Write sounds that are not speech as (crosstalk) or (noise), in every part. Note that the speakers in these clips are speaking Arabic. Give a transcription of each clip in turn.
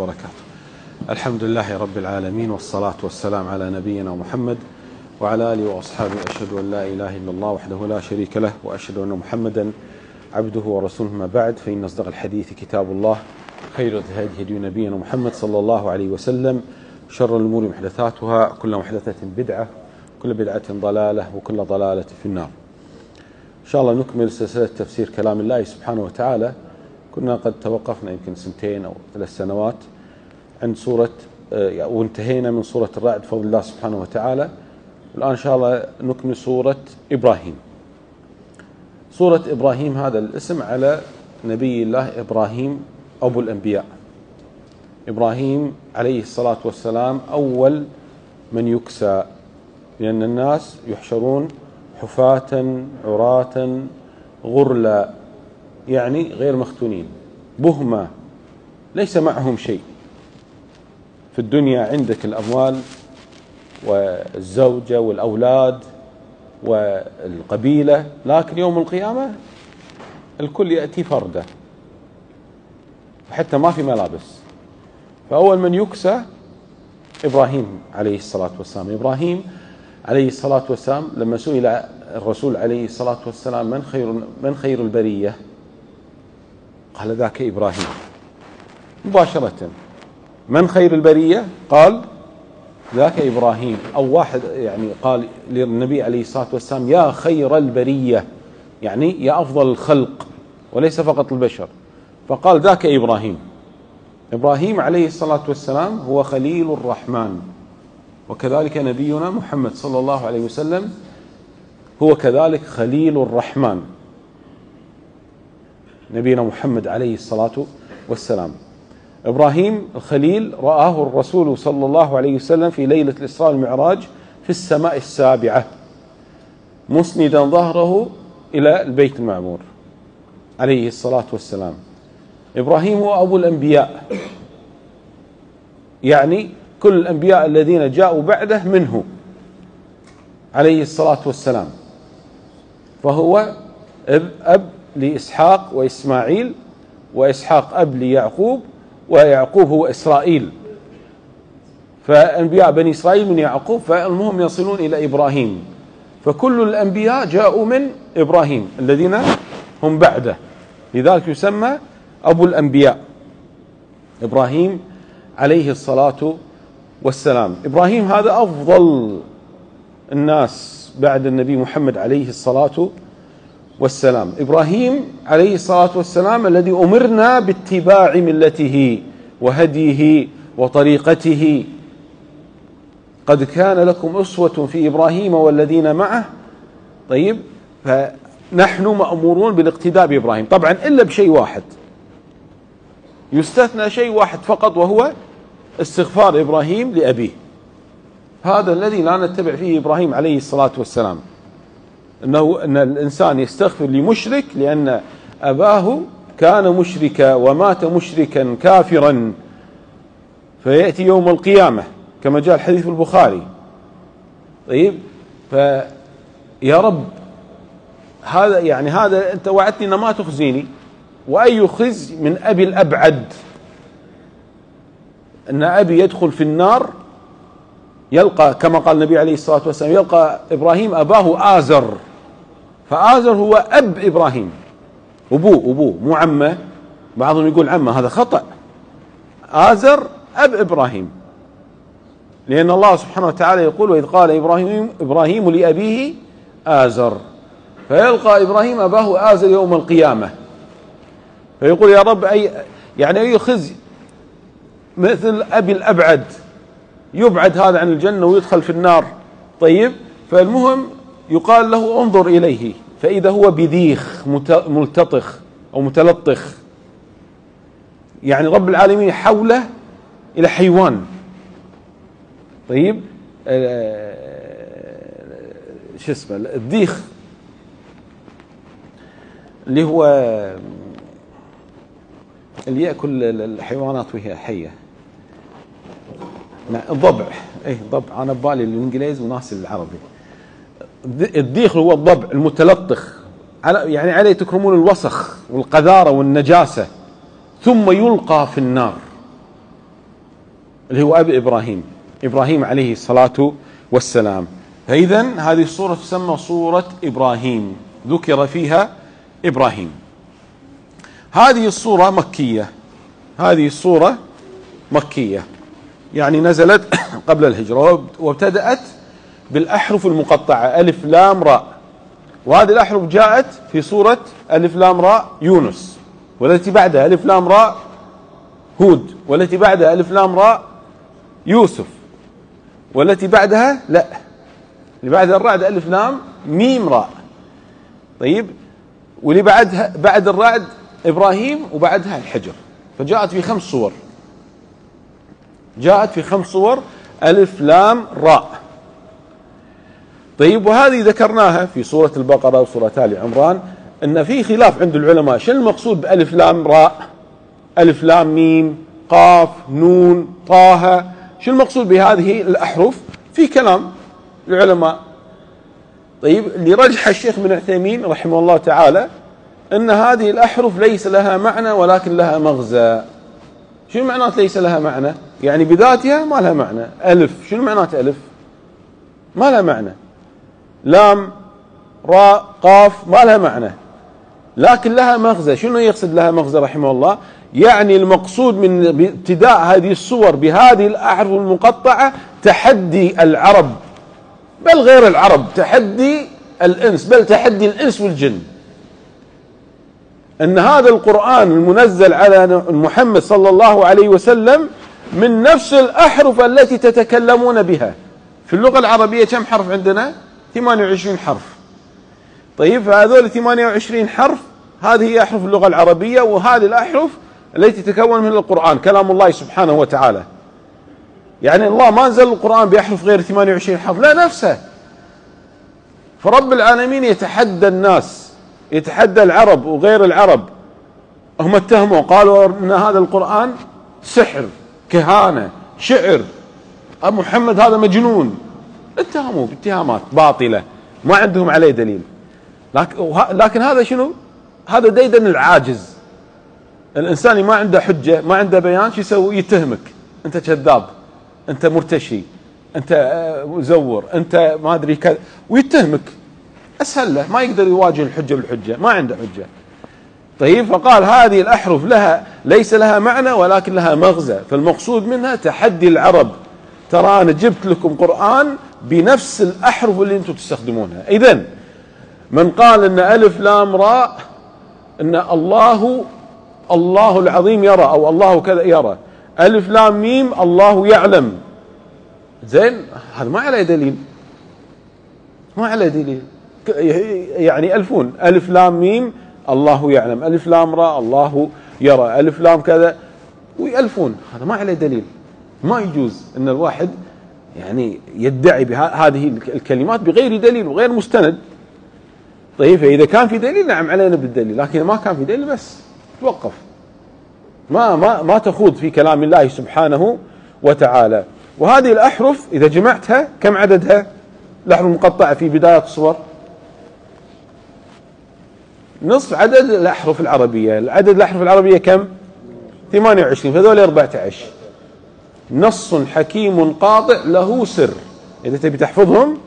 وبركاته. الحمد لله رب العالمين والصلاة والسلام على نبينا محمد وعلى آله وأصحابه أشهد أن لا إله إلا الله وحده لا شريك له وأشهد أن محمدا عبده ورسوله. ما بعد فإن أصدق الحديث كتاب الله خير الهدي هدي نبينا محمد صلى الله عليه وسلم شر الأمور محدثاتها كل محدثة بدعة كل بدعة ضلالة وكل ضلالة في النار. إن شاء الله نكمل سلسلة تفسير كلام الله سبحانه وتعالى. كنا قد توقفنا يمكن سنتين أو ثلاث سنوات عند سورة وانتهينا من سورة الرعد بفضل الله سبحانه وتعالى. الآن إن شاء الله نكمل سورة إبراهيم. سورة إبراهيم هذا الاسم على نبي الله إبراهيم أبو الأنبياء. إبراهيم عليه الصلاة والسلام أول من يكسى لأن الناس يحشرون حفاة عراة غرلا يعني غير مختونين. بهمة ليس معهم شيء. في الدنيا عندك الأموال والزوجة والأولاد والقبيلة لكن يوم القيامة الكل يأتي فردا حتى ما في ملابس. فأول من يكسى إبراهيم عليه الصلاة والسلام. إبراهيم عليه الصلاة والسلام لما سئل الرسول عليه الصلاة والسلام من خير من خير البرية؟ قال ذاك إبراهيم. مباشرة. من خير البرية؟ قال ذاك إبراهيم. أو واحد يعني قال للنبي عليه الصلاة والسلام يا خير البرية. يعني يا أفضل الخلق وليس فقط البشر. فقال ذاك إبراهيم. إبراهيم عليه الصلاة والسلام هو خليل الرحمن. وكذلك نبينا محمد صلى الله عليه وسلم هو كذلك خليل الرحمن. نبينا محمد عليه الصلاة والسلام. إبراهيم الخليل رآه الرسول صلى الله عليه وسلم في ليلة الإسراء والمعراج في السماء السابعة مسندا ظهره إلى البيت المعمور عليه الصلاة والسلام. إبراهيم هو أبو الأنبياء يعني كل الأنبياء الذين جاءوا بعده منه عليه الصلاة والسلام. فهو أب لإسحاق وإسماعيل وإسحاق أب ليعقوب ويعقوب هو إسرائيل. فأنبياء بني إسرائيل من يعقوب فالمهم يصلون إلى إبراهيم. فكل الأنبياء جاءوا من إبراهيم الذين هم بعده. لذلك يسمى أبو الأنبياء. إبراهيم عليه الصلاة والسلام. إبراهيم هذا أفضل الناس بعد النبي محمد عليه الصلاة والسلام إبراهيم عليه الصلاة والسلام الذي أمرنا باتباع ملته وهديه وطريقته. قد كان لكم أسوة في إبراهيم والذين معه. طيب فنحن مأمورون بالاقتداء بإبراهيم. طبعا إلا بشيء واحد. يستثنى شيء واحد فقط وهو استغفار إبراهيم لأبيه. هذا الذي لا نتبع فيه إبراهيم عليه الصلاة والسلام. أنه أن الإنسان يستغفر لمشرك لأن أباه كان مشركا ومات مشركا كافرا. فيأتي يوم القيامة كما جاء الحديث البخاري. طيب فيا رب هذا يعني هذا أنت وعدتني أن ما تخزيني. وأي خزي من أبي الأبعد؟ أن أبي يدخل في النار يلقى كما قال النبي عليه الصلاة والسلام يلقى إبراهيم أباه آزر. فآزر هو أب إبراهيم. أبوه أبوه مو عمه. بعضهم يقول عمه هذا خطأ. آزر أب إبراهيم. لأن الله سبحانه وتعالى يقول وإذ قال إبراهيم إبراهيم لأبيه آزر. فيلقى إبراهيم أباه آزر يوم القيامة. فيقول يا رب أي يعني أي خزي مثل أبي الأبعد. يبعد هذا عن الجنة ويدخل في النار. طيب فالمهم يقال له انظر إليه فإذا هو بذيخ ملتطخ أو متلطخ. يعني رب العالمين حوله إلى حيوان. طيب شو اسمه الذيخ اللي هو اللي يأكل الحيوانات وهي حية. الضبع. اي ضبع أنا ببالي الإنجليزي وناس العربي. الديخ هو الضبع المتلطخ. يعني عليه تكرمون الوسخ والقذارة والنجاسة. ثم يلقى في النار. اللي هو أبي إبراهيم. إبراهيم عليه الصلاة والسلام. فإذا هذه الصورة تسمى صورة إبراهيم. ذكر فيها إبراهيم. هذه الصورة مكية. هذه الصورة مكية. يعني نزلت (coughs) قبل الهجرة وابتدأت بالأحرف المقطعة ألف لام راء. وهذه الأحرف جاءت في سورة ألف لام راء يونس والتي بعدها ألف لام راء هود والتي بعدها ألف لام راء يوسف والتي بعدها لا اللي بعدها الرعد ألف لام ميم راء. طيب واللي بعدها بعد الرعد إبراهيم وبعدها الحجر. فجاءت في خمس صور. جاءت في خمس صور ألف لام راء. طيب وهذه ذكرناها في سورة البقرة وسورة آل عمران أن في خلاف عند العلماء. شنو المقصود بألف لام راء؟ ألف لام ميم قاف نون طه شو المقصود بهذه الأحرف؟ في كلام العلماء. طيب اللي رجح الشيخ بن عثيمين رحمه الله تعالى أن هذه الأحرف ليس لها معنى ولكن لها مغزى. شنو معنات ليس لها معنى؟ يعني بذاتها ما لها معنى. ألف شنو معنات ألف؟ ما لها معنى. لام راء قاف ما لها معنى. لكن لها مغزى. شنو يقصد لها مغزى رحمه الله؟ يعني المقصود من ابتداء هذه الصور بهذه الأحرف المقطعة تحدي العرب بل غير العرب تحدي الإنس بل تحدي الإنس والجن. أن هذا القرآن المنزل على محمد صلى الله عليه وسلم من نفس الأحرف التي تتكلمون بها. في اللغة العربية كم حرف عندنا؟ 28 حرف. طيب فهذول 28 حرف هذه هي أحرف اللغة العربية وهذه الأحرف التي تتكون من القرآن. كلام الله سبحانه وتعالى. يعني الله ما أنزل القرآن بأحرف غير 28 حرف لا نفسه. فرب العالمين يتحدى الناس يتحدى العرب وغير العرب. هم اتهموا قالوا إن هذا القرآن سحر كهانة شعر. محمد هذا مجنون. اتهموا باتهامات باطلة ما عندهم عليه دليل. لكن, لكن هذا شنو؟ هذا ديدن العاجز. الإنسان ما عنده حجة ما عنده بيان شو يسوي؟ يتهمك. أنت كذاب أنت مرتشي أنت آه، مزور أنت ما أدري كذا. ويتهمك. أسهل له ما يقدر يواجه الحجة بالحجة ما عنده حجة. طيب فقال هذه الأحرف لها ليس لها معنى ولكن لها مغزى. فالمقصود منها تحدي العرب. ترى أنا جبت لكم قرآن بنفس الأحرف اللي أنتم تستخدمونها. اذا من قال إن ألف لام راء إن الله الله العظيم يرى أو الله كذا يرى. ألف لام ميم الله يعلم. زين هذا ما عليه دليل. ما عليه دليل. يعني ألفون. ألف لام ميم الله يعلم. ألف لام راء الله يرى. ألف لام كذا ويألفون هذا ما عليه دليل. ما يجوز إن الواحد يعني يدعي بهذه الكلمات بغير دليل وغير مستند. طيب فإذا كان في دليل نعم علينا بالدليل لكن ما كان في دليل بس توقف. ما ما ما تخوض في كلام الله سبحانه وتعالى. وهذه الأحرف إذا جمعتها كم عددها؟ الأحرف المقطعة في بداية الصور. نصف عدد الأحرف العربية. العدد الأحرف العربية كم؟ 28 فهذول 14 نص حكيم قاطع له سر. إذا تبي تحفظهم.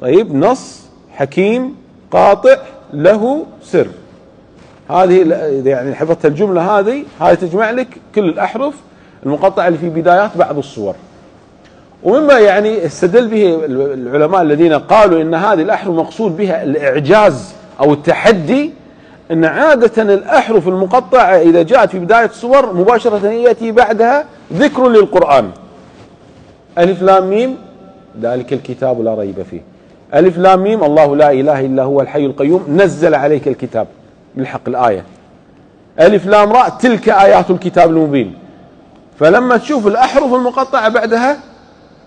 طيب نص حكيم قاطع له سر. هذه يعني حفظت الجملة هذه هذه تجمع لك كل الأحرف المقطعة اللي في بدايات بعض الصور. ومما يعني استدل به العلماء الذين قالوا إن هذه الأحرف مقصود بها الإعجاز أو التحدي أن عادة الأحرف المقطعة إذا جاءت في بداية الصور مباشرة يأتي بعدها ذكر للقرآن. ألف لام ميم ذلك الكتاب لا ريب فيه. ألف لام ميم الله لا إله إلا هو الحي القيوم نزل عليك الكتاب بالحق الآية. ألف لام راء تلك آيات الكتاب المبين. فلما تشوف الأحرف المقطعة بعدها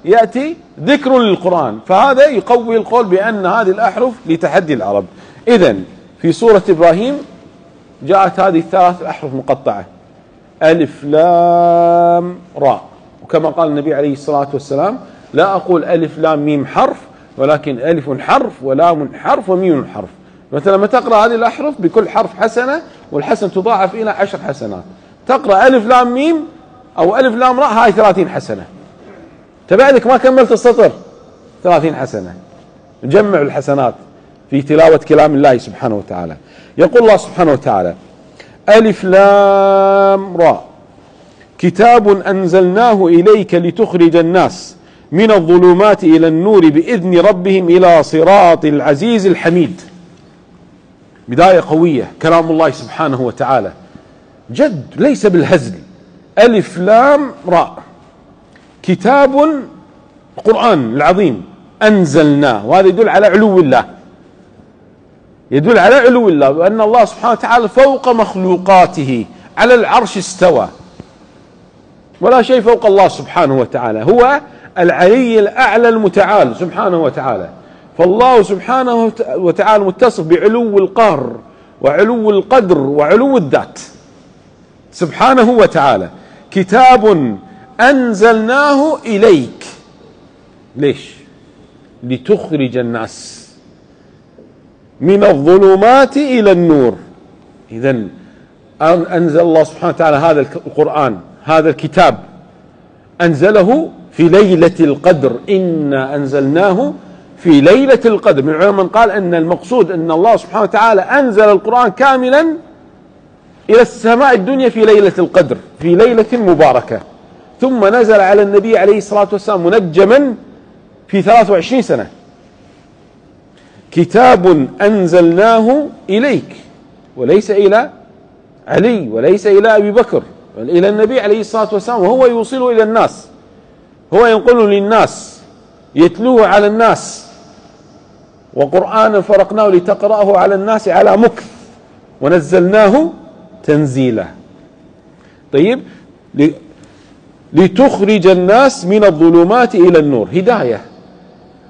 يأتي ذكر للقرآن. فهذا يقوي القول بأن هذه الأحرف لتحدي العرب. إذا في سورة إبراهيم جاءت هذه الثلاث الأحرف مقطعة. ألف لام راء وكما قال النبي عليه الصلاة والسلام لا أقول ألف لام ميم حرف ولكن ألف حرف ولام حرف وميم حرف. مثلا لما تقرأ هذه الأحرف بكل حرف حسنة والحسنة تضاعف إلى عشر حسنات. تقرأ ألف لام ميم أو ألف لام راء هاي 30 حسنة. تبعدك ما كملت السطر؟ 30 حسنة. نجمع الحسنات. في تلاوة كلام الله سبحانه وتعالى. يقول الله سبحانه وتعالى ألف لام راء كتاب أنزلناه إليك لتخرج الناس من الظلمات إلى النور بإذن ربهم إلى صراط العزيز الحميد. بداية قوية كلام الله سبحانه وتعالى. جد ليس بالهزل. ألف لام راء كتاب القرآن العظيم أنزلناه. وهذا يدل على علو الله. يدل على علو الله وأن الله سبحانه وتعالى فوق مخلوقاته على العرش استوى. ولا شيء فوق الله سبحانه وتعالى هو العلي الأعلى المتعال سبحانه وتعالى. فالله سبحانه وتعالى متصف بعلو القهر وعلو القدر وعلو الذات. سبحانه وتعالى. كتاب أنزلناه إليك. ليش؟ لتخرج الناس. من الظلمات إلى النور. اذا أنزل الله سبحانه وتعالى هذا القرآن هذا الكتاب أنزله في ليلة القدر. إنا أنزلناه في ليلة القدر. من العلماء من قال أن المقصود أن الله سبحانه وتعالى أنزل القرآن كاملا إلى السماء الدنيا في ليلة القدر في ليلة مباركة. ثم نزل على النبي عليه الصلاة والسلام منجما في 23 سنة. كتاب أنزلناه إليك وليس إلى علي وليس إلى أبي بكر بل إلى النبي عليه الصلاة والسلام وهو يوصله إلى الناس. هو ينقله للناس يتلوه على الناس. وقرآنا فرقناه لتقرأه على الناس على مكث ونزلناه تنزيلا. طيب لتخرج الناس من الظلمات إلى النور. هداية.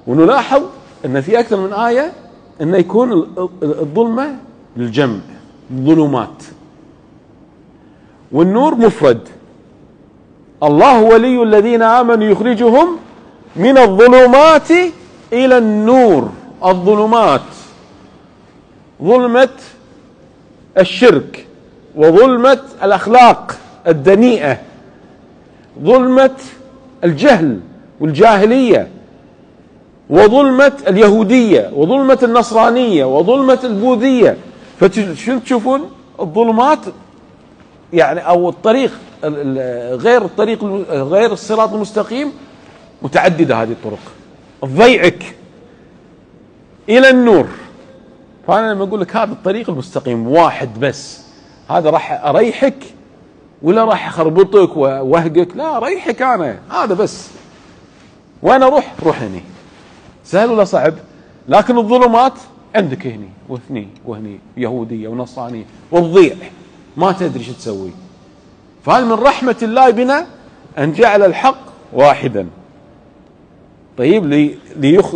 ونلاحظ إن في أكثر من آية إنه يكون الظلمة للجمع ظلمات والنور مفرد. الله ولي الذين آمنوا يخرجهم من الظلمات إلى النور. الظلمات. ظلمة الشرك وظلمة الأخلاق الدنيئة. ظلمة الجهل والجاهلية. وظلمة اليهودية وظلمة النصرانية وظلمة البوذية. فشو تشوفون؟ الظلمات يعني أو الطريق غير الطريق غير الصراط المستقيم متعددة هذه الطرق. تضيعك إلى النور. فأنا لما أقول لك هذا الطريق المستقيم واحد بس هذا راح أريحك ولا راح أخربطك واوهقك لا أريحك أنا هذا بس. وين أروح؟ روح هني. سهل ولا صعب؟ لكن الظلمات عندك هني وهني وهني يهودية ونصرانية وتضيع ما تدري شو تسوي. فهذا من رحمة الله بنا أن جعل الحق واحدا؟ طيب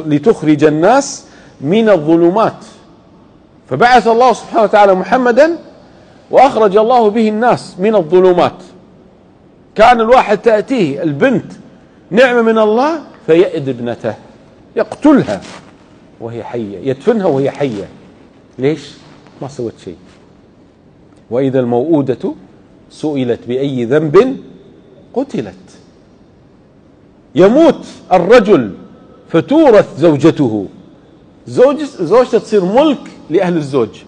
لتخرج الناس من الظلمات. فبعث الله سبحانه وتعالى محمدا وأخرج الله به الناس من الظلمات. كان الواحد تأتيه البنت نعمة من الله فيأد ابنته. يقتلها وهي حية يدفنها وهي حية. ليش؟ ما سوت شيء. وإذا الموءودة سئلت بأي ذنب قتلت. يموت الرجل فتورث زوجته. زوج زوجته تصير ملك لأهل الزوج.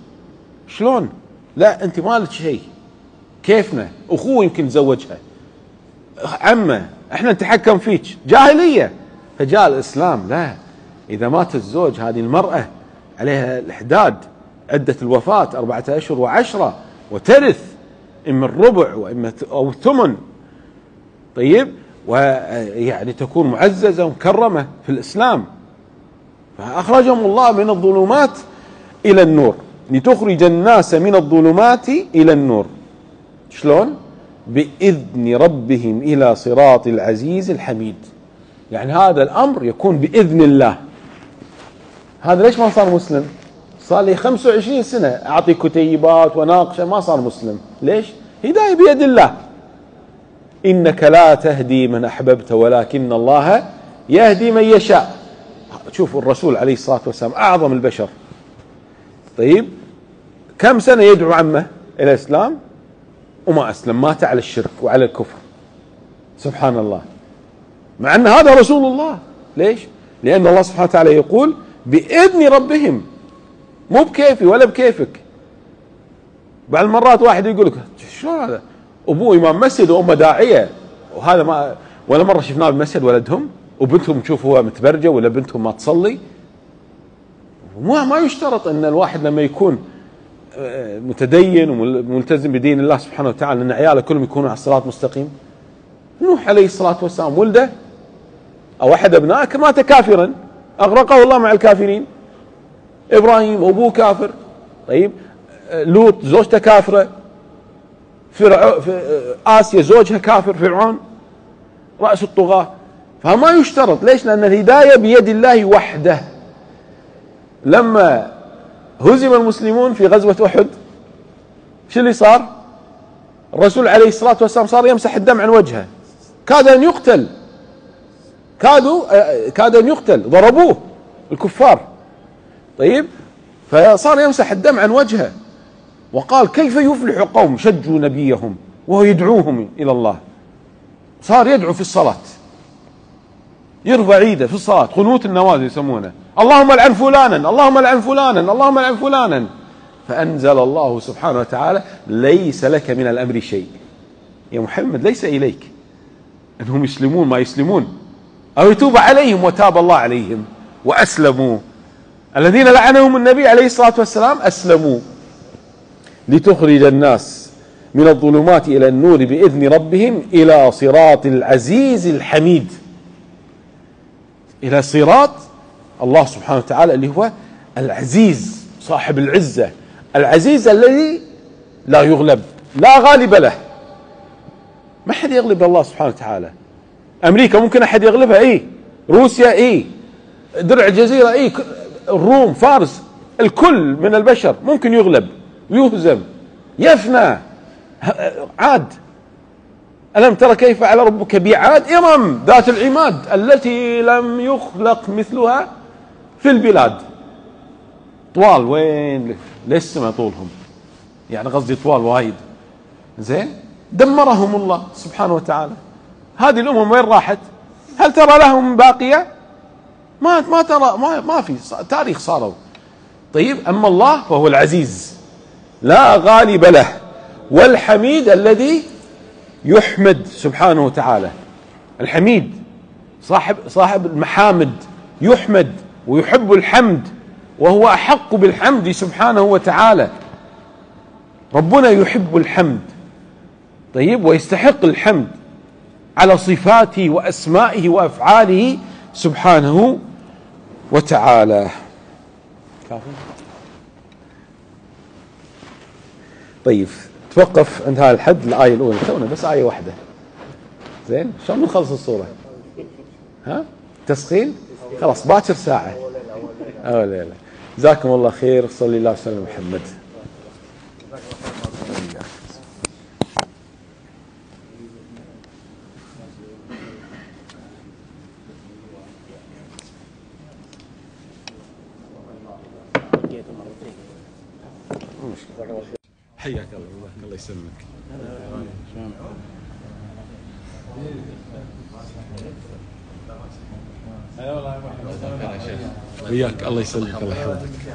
شلون؟ لا أنت مالك شيء. كيفنا؟ أخوه يمكن تزوجها عمه إحنا نتحكم فيك. جاهلية. فجاء الإسلام لا. إذا مات الزوج هذه المرأة عليها الإحداد عدة الوفاة أربعة أشهر وعشرة وترث إما الربع وإما أو الثمن. طيب؟ ويعني تكون معززة ومكرمة في الإسلام. فأخرجهم الله من الظلمات إلى النور. لتخرج الناس من الظلمات إلى النور. شلون؟ بإذن ربهم إلى صراط العزيز الحميد. يعني هذا الأمر يكون بإذن الله. هذا ليش ما صار مسلم؟ صار لي 25 سنة أعطي كتيبات وناقشة ما صار مسلم. ليش؟ هداية بيد الله. إنك لا تهدي من أحببت ولكن الله يهدي من يشاء. شوفوا الرسول عليه الصلاة والسلام أعظم البشر. طيب كم سنة يدعو عمه إلى الإسلام؟ وما أسلم مات على الشرك وعلى الكفر. سبحان الله. مع أن هذا رسول الله. ليش؟ لأن الله سبحانه وتعالى يقول بإذن ربهم. مو بكيفي ولا بكيفك. بعض المرات واحد يقول لك شلون هذا؟ أبوه إمام مسجد وأمه داعية. وهذا ما ولا مرة شفناه بالمسجد ولدهم وبنتهم تشوفه متبرجة ولا بنتهم ما تصلي. ما ما يشترط أن الواحد لما يكون آه، متدين وملتزم بدين الله سبحانه وتعالى أن عياله كلهم يكونوا على الصراط مستقيم نوح عليه الصلاة والسلام ولده أو أحد ابنائه مات كافرا. أغرقه الله مع الكافرين. إبراهيم ابوه كافر. طيب. لوط زوجته كافرة. فرع آسيا زوجها كافر. فرعون. رأس الطغاة. فما يشترط. ليش؟ لأن الهداية بيد الله وحده. لما هزم المسلمون في غزوة أحد شو اللي صار؟ الرسول عليه الصلاة والسلام صار يمسح الدم عن وجهه. كاد أن يقتل. كادوا كاد أن يقتل ضربوه الكفار. طيب؟ فصار يمسح الدم عن وجهه. وقال كيف يفلح قوم شجوا نبيهم وهو يدعوهم إلى الله. صار يدعو في الصلاة. يرفع ايده في الصلاة قنوت النوازل يسمونه. اللهم العن فلانا اللهم العن فلانا اللهم العن فلانا. فأنزل الله سبحانه وتعالى ليس لك من الأمر شيء. يا محمد ليس إليك. إنهم يسلمون ما يسلمون. أو يتوب عليهم وتاب الله عليهم وأسلموا. الذين لعنهم النبي عليه الصلاة والسلام أسلموا. لتخرج الناس من الظلمات إلى النور بإذن ربهم إلى صراط العزيز الحميد. إلى صراط الله سبحانه وتعالى اللي هو العزيز صاحب العزة. العزيز الذي لا يغلب لا غالب له. ما حد يغلب الله سبحانه وتعالى. أمريكا ممكن أحد يغلبها اي روسيا اي درع الجزيرة اي الروم فارس الكل من البشر ممكن يغلب يهزم يفنى. عاد. ألم ترى كيف فعل ربك بعاد؟ إرم ذات العماد التي لم يخلق مثلها في البلاد. طوال وين؟ للسماء طولهم. يعني قصدي طوال وايد. زين؟ دمرهم الله سبحانه وتعالى. هذه الأمم وين راحت؟ هل ترى لهم باقية؟ ما ما ترى ما, ما في تاريخ صاروا. طيب أما الله فهو العزيز لا غالب له والحميد الذي يحمد سبحانه وتعالى. الحميد صاحب صاحب المحامد يحمد ويحب الحمد وهو أحق بالحمد سبحانه وتعالى. ربنا يحب الحمد. طيب ويستحق الحمد. على صفاته وأسمائه وأفعاله سبحانه وتعالى. كافي. طيب توقف عند هذا الحد الآية الأولى. تونا بس آية واحدة. زين؟ شلون بنخلص الصورة؟ ها؟ تسخين؟ خلاص باكر ساعة. أو لا لا. جزاكم الله خير. صلى الله وسلم محمد حياك الله الله يسلمك وياك. الله يسلمك. الله يحفظك